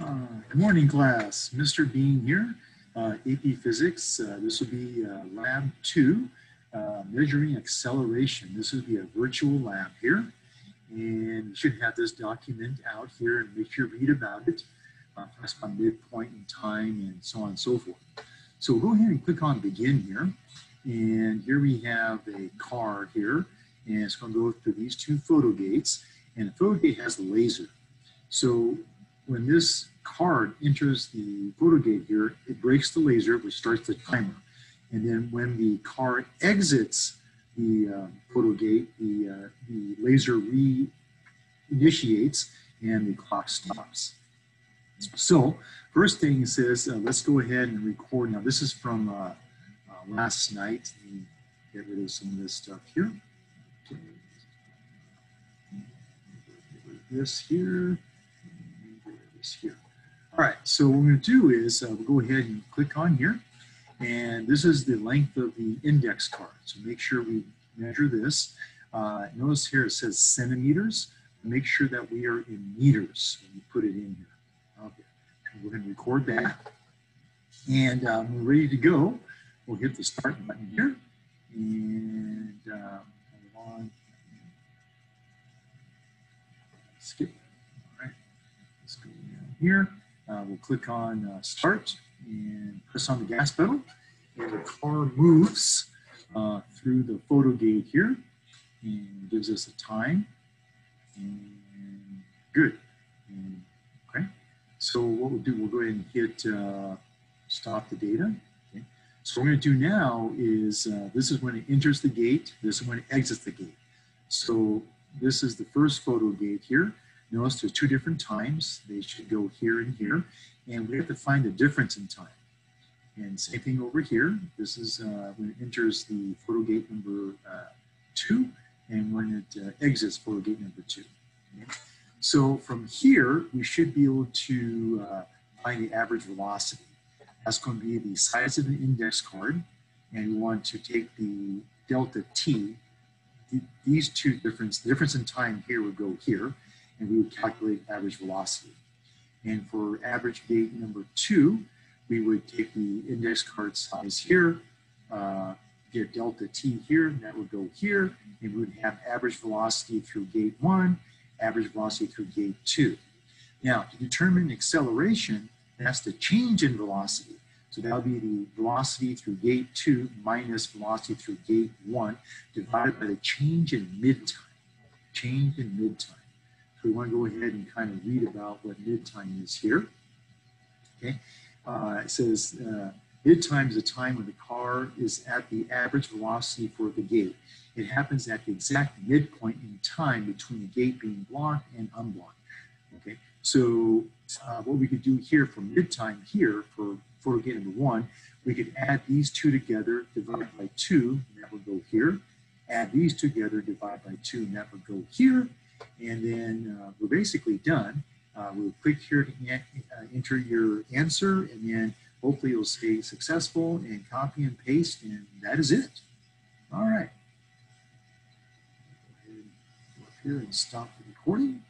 Uh, Good morning, class. Mr. Bean here, uh, AP Physics. Uh, This will be uh, Lab 2, uh, Measuring Acceleration. This will be a virtual lab here. And you should have this document out here and make sure you read about it. Uh, Press on midpoint in time and so on and so forth. So we'll go ahead and click on Begin here. And here we have a car here. And it's going to go through these two photo gates. And the photo gate has a laser. So when this card enters the photo gate here, it breaks the laser, which starts the timer. And then when the card exits the uh, photo gate, the, uh, the laser re-initiates and the clock stops. So first thing says, uh, let's go ahead and record. Now this is from uh, uh, last night. Get rid of some of this stuff here. This here here. All right, so what we're going to do is uh, we'll go ahead and click on here. And this is the length of the index card. So make sure we measure this. Uh, notice here it says centimeters. Make sure that we are in meters when you put it in here. Okay, and we're going to record that. And um, we're ready to go. We'll hit the start button here. And uh, here. Uh, we'll click on uh, start and press on the gas pedal. And the car moves uh, through the photo gate here and gives us a time. And good. And, okay. So what we'll do, we'll go ahead and hit uh, stop the data. Okay. So what we're to do now is uh, this is when it enters the gate. This is when it exits the gate. So this is the first photo gate here. Notice there's two different times. They should go here and here. And we have to find the difference in time. And same thing over here. This is uh, when it enters the photo gate number uh, two and when it uh, exits photo gate number two. Okay? So from here, we should be able to uh, find the average velocity. That's going to be the size of the index card. And we want to take the delta t. These two difference, the difference in time here would go here and we would calculate average velocity. And for average gate number two, we would take the index card size here, uh, get delta t here, and that would go here, and we would have average velocity through gate one, average velocity through gate two. Now, to determine acceleration, that's the change in velocity. So that would be the velocity through gate two minus velocity through gate one divided by the change in mid time. Change in mid time. So we want to go ahead and kind of read about what mid time is here. Okay, uh, it says uh, mid time is a time when the car is at the average velocity for the gate. It happens at the exact midpoint in time between the gate being blocked and unblocked. Okay, so uh, what we could do here for mid time here for for gate number one, we could add these two together, divide by two, and that would go here. Add these together, divide by two, and that would go here and then uh, we're basically done. Uh, we'll click here to uh, enter your answer, and then hopefully you'll stay successful and copy and paste, and that is it. All right. Go ahead and go up here and stop the recording.